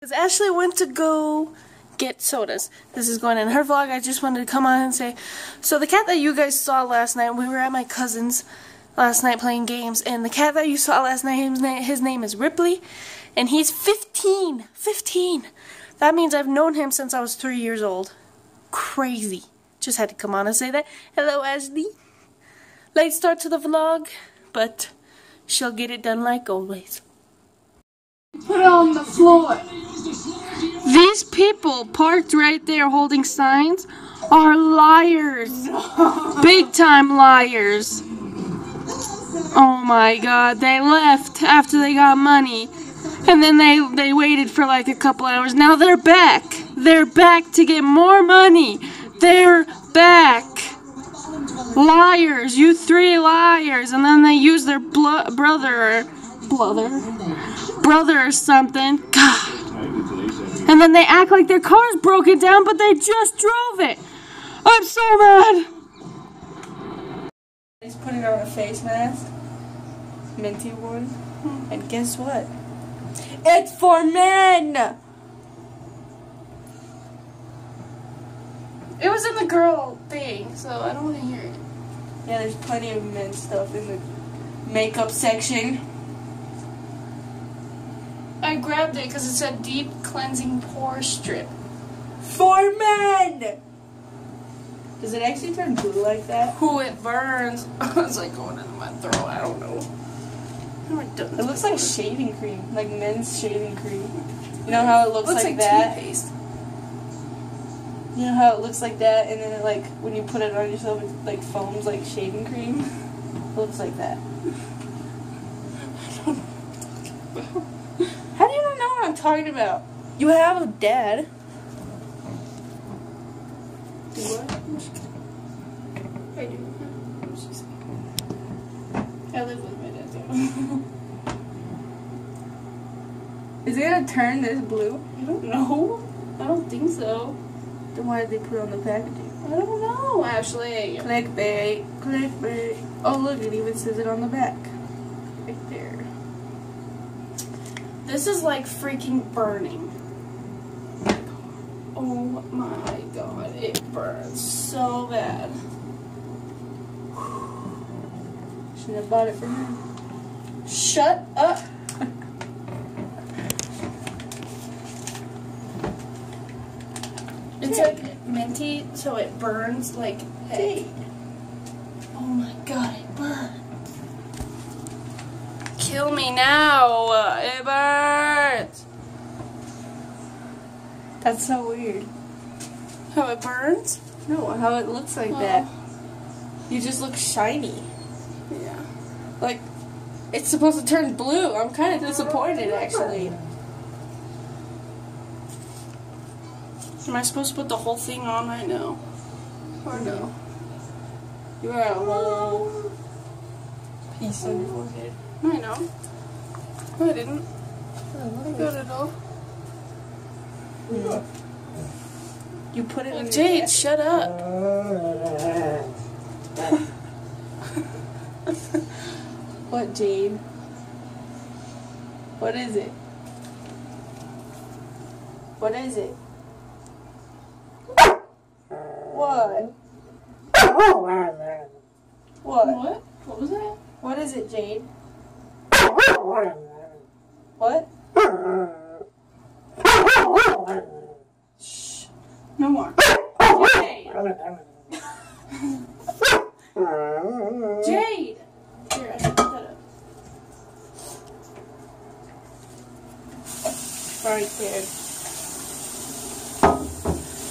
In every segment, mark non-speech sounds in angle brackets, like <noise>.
Because Ashley went to go get sodas. This is going in her vlog. I just wanted to come on and say, so the cat that you guys saw last night, we were at my cousin's last night playing games, and the cat that you saw last night, his name, his name is Ripley, and he's 15. 15. That means I've known him since I was three years old. Crazy. Just had to come on and say that. Hello, Ashley. Late start to the vlog, but she'll get it done like always. Put it on the floor. These people parked right there holding signs are liars. Big time liars. Oh my god, they left after they got money. And then they, they waited for like a couple hours. Now they're back. They're back to get more money. They're back. Liars. You three liars. And then they use their brother brother brother or something. God. And then they act like their car's broken down, but they just drove it. I'm so mad. He's putting on a face mask. Minty one. And guess what? It's for men! It was in the girl thing, so I don't want to hear it. Yeah, there's plenty of men stuff in the makeup section. I grabbed it because it said deep cleansing pore strip. For men! Does it actually turn blue like that? Who it burns. <laughs> it's like going into my throat. I don't know. I've never done It looks like shaving cream, like men's shaving cream. You know how it looks, looks like, like, that? toothpaste. You know how it looks like that, and then it like when you put it on yourself, it like foams like shaving cream. <laughs> It looks like that. How do you not know what I'm talking about? You have a dad. Do what? I do. I live with my dad. Is it gonna turn this blue? I don't know. I don't think so. Then why did they put it on the packaging? I don't know, Ashley. Clickbait, clickbait. Oh look, it even says it on the back. Right there. This is like freaking burning. Oh my god, it burns so bad. Shouldn't have bought it for me. Shut up. It's like minty, so it burns like hey. Oh my god, it burns. Kill me now. Uh, it burns. That's so weird. How it burns? No, how it looks like Oh. that. You just look shiny. Yeah. Like, it's supposed to turn blue. I'm kind of disappointed, actually. Am I supposed to put the whole thing on right now? Or no? You got a whole oh. piece on your forehead. I know. I didn't. I got it all. You put it in Jade, head? shut up. <laughs> What, Jade? What is it? What is it? What? Oh, what? What? What was that? What is it, Jade? What? Shh. No more. Jade. Jade! Here, that. Right there.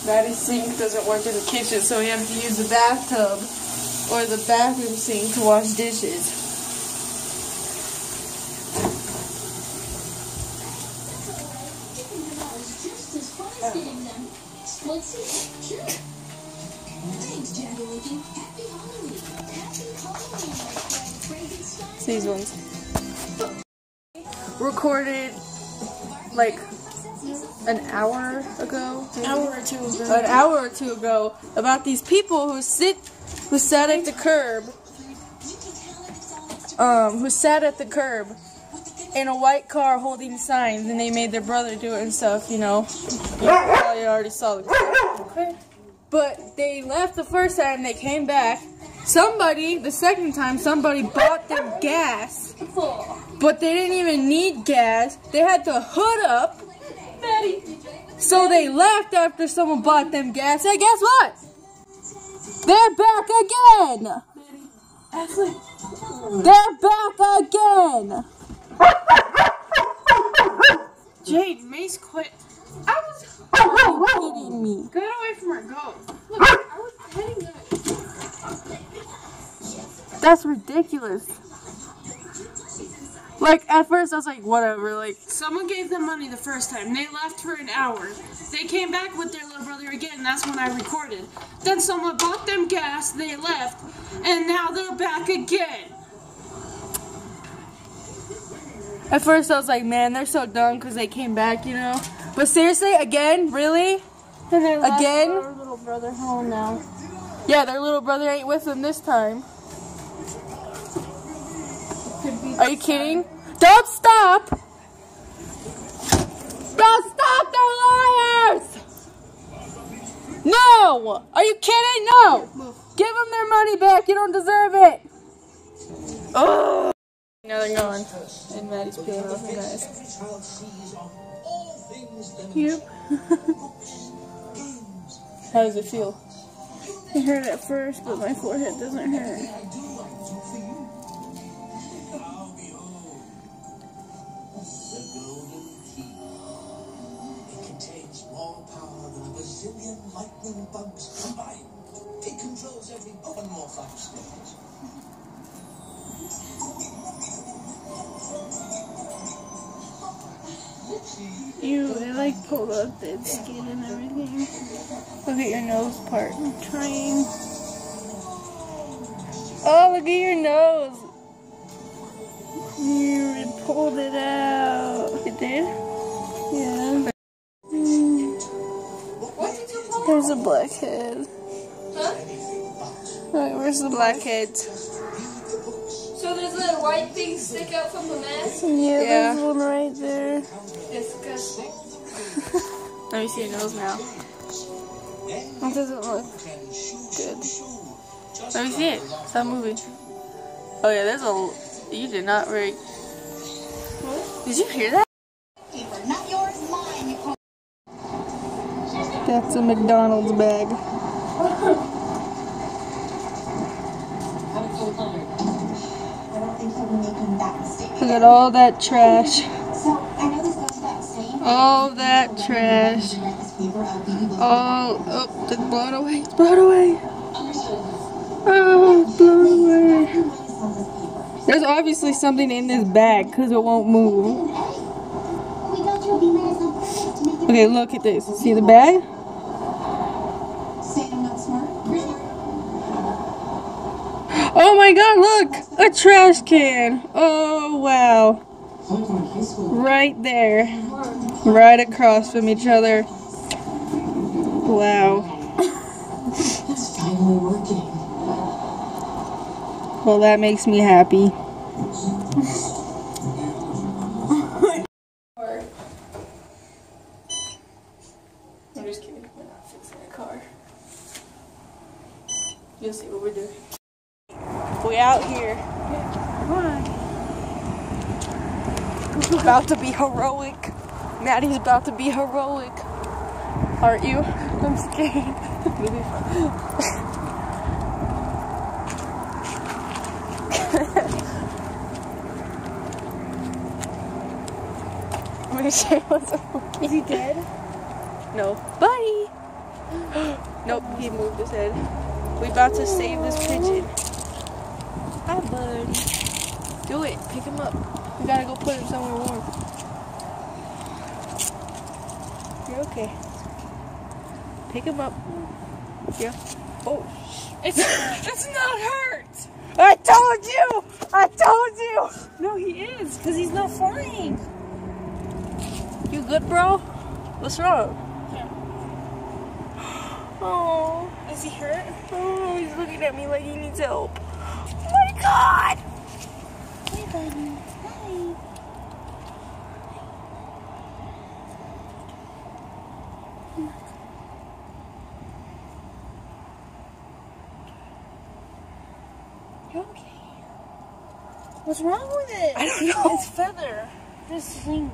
Maddie's sink doesn't work in the kitchen, so we have to use the bathtub or the bathroom sink to wash dishes. These ones. Recorded like an hour ago. maybe? Hour or two ago. An hour or two ago about these people who sit who sat at the curb. Um, who sat at the curb in a white car holding signs, and they made their brother do it and stuff. You know, you probably already saw the clip. <laughs> Okay. But they left the first time, they came back. Somebody, the second time, somebody bought them gas, but they didn't even need gas. They had the hood up. So they left after someone bought them gas. And guess what? They're back again. They're back again. Jade, Mace quit. I was. Are you <laughs> kidding me? Get away from her. Go. Look, I was petting her. That's ridiculous. Like at first I was like, whatever. Like Someone gave them money the first time. They left for an hour. They came back with their little brother again. That's when I recorded. Then someone bought them gas. They left, and now they're back again. at first I was like, man, they're so dumb because they came back, you know. But seriously, again, really? And they left Again? our little brother home now. Yeah, their little brother ain't with them this time. Are you kidding? Don't stop! Don't stop! They're liars! No! Are you kidding? No! Give them their money back. You don't deserve it. Oh! Now they're gone. And Maddie's peeling off the guys. Yep. <laughs> How does it feel? It hurt at first, but my forehead doesn't hurt. Lightning bugs combined. It controls every one more five stars. You, it like pulled up dead skin and everything. Look at your nose part. I'm trying. Oh, look at your nose. You pulled it out. There's a blackhead. Alright, where's the blackhead? So there's little white things stick out from the mask? Yeah, Yeah. there's one right there. Disgusting. <laughs> Let me see your nose now. It doesn't look good. Let me see it. Stop moving. Oh yeah, there's a. You did not very. Did you hear that? Not yours, mine. You That's a McDonald's bag. Look at all that trash. All that trash. All. Oh, it's blown away. It's blown away. Oh, it's blown away. There's obviously something in this bag because it won't move. Okay, look at this. See the bag? say I'm not smart. You're smart. Oh my god, look! A trash can! Oh wow. Right there. Right across from each other. Wow. It's finally working. Well, that makes me happy. I'm just kidding. We're not fixing a car. You'll see what we're doing. We out here. About to be heroic. Maddie's about to be heroic. Aren't you? I'm scared. It'll be fun. Make sure it wasn't Is he dead? No. Buddy! <gasps> nope, he moved his head. We about to save this pigeon. Hi, bud. Do it. Pick him up. We gotta go put him somewhere warm. You're okay. Pick him up. Yeah. Oh, It's, it's not hurt! I told you! I told you! No, he is, because he's not flying. You good, bro? What's wrong? Yeah. <gasps> Oh, Is he hurt? oh, he's looking at me like he needs help god! Hey, buddy. Hi. You're okay. What's wrong with it? I don't know. It's feather. This thing.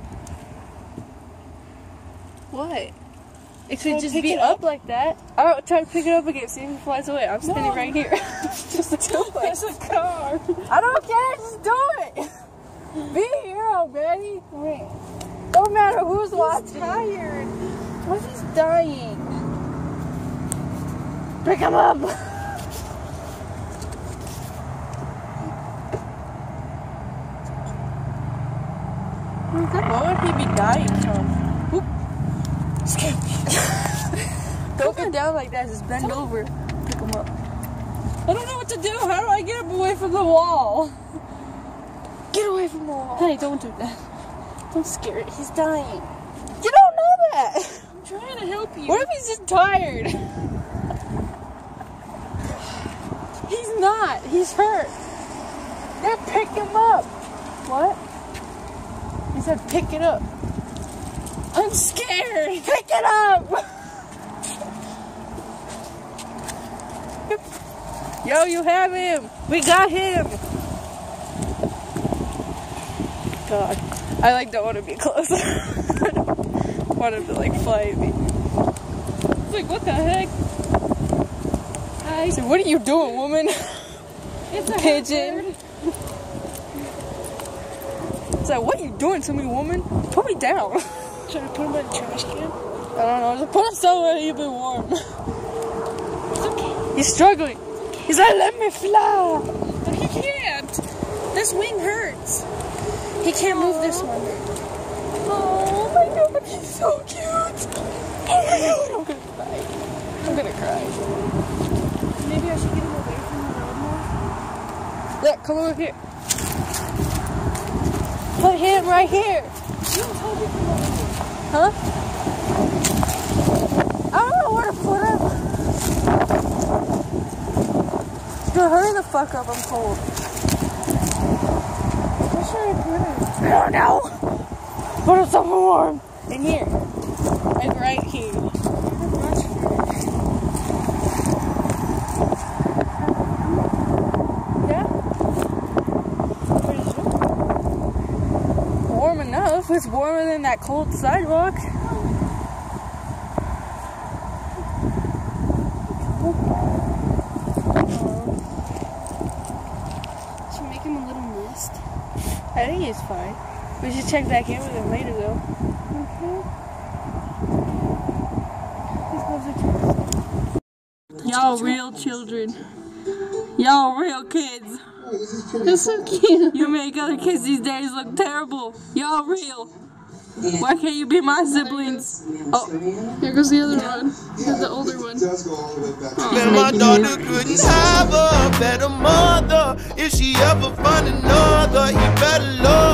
What? It could just be it up like that. I'll try to pick it up again, see if it flies away. I'm standing No. right here. <laughs> just <laughs> a There's a car. I don't care, just do it! <laughs> Be a hero, Betty! Wait. Don't matter who's He's watching. tired. What he's dying? Pick him up! What would he be dying from? Oop. Scared me. Don't get down like that, just bend over. Pick him up. I don't know what to do. How do I get him away from the wall? Get away from the wall. Hey, don't do that. Don't scare it. He's dying. You don't know that. I'm trying to help you. What if he's just tired? He's not. He's hurt. Then pick him up. What? He said pick it up. I'm scared. Pick it up. Yo, you have him. We got him. God. I like don't want to be close. I don't want him to like fly at me. It's like, what the heck? I said, what are you doing, woman? <laughs> It's a Pigeon. It's like, what are you doing to me, woman? Put me down. <laughs> Should I put him in a trash can? I don't know. Just put him somewhere you'll be warm. It's okay. He's struggling. He's like, let me fly. But he can't. This wing hurts. He can't move this one. Oh my god, he's so cute. Oh my god, <laughs> I'm gonna cry. I'm gonna cry. Maybe I should get him away from the road more. Look, come over here. Put him right here. Huh? I don't know where to put him. Dude, hurry the fuck up, I'm cold. Where should I put him? I don't know. Put him somewhere warm. In here. Like right here. Yeah? Warm enough. It's warmer than that cold sidewalk. Should make him a little nest. I think fine. We should check back in with him later though. Mm-hmm. Y'all real children. Y'all real kids. That's so cute. You make other kids these days look terrible. Y'all real. Why can't you be my siblings? Oh, Here goes the other one. The older one. Oh. does go all the way back. Bet my daughter couldn't have a better mother. If she ever find another, he better love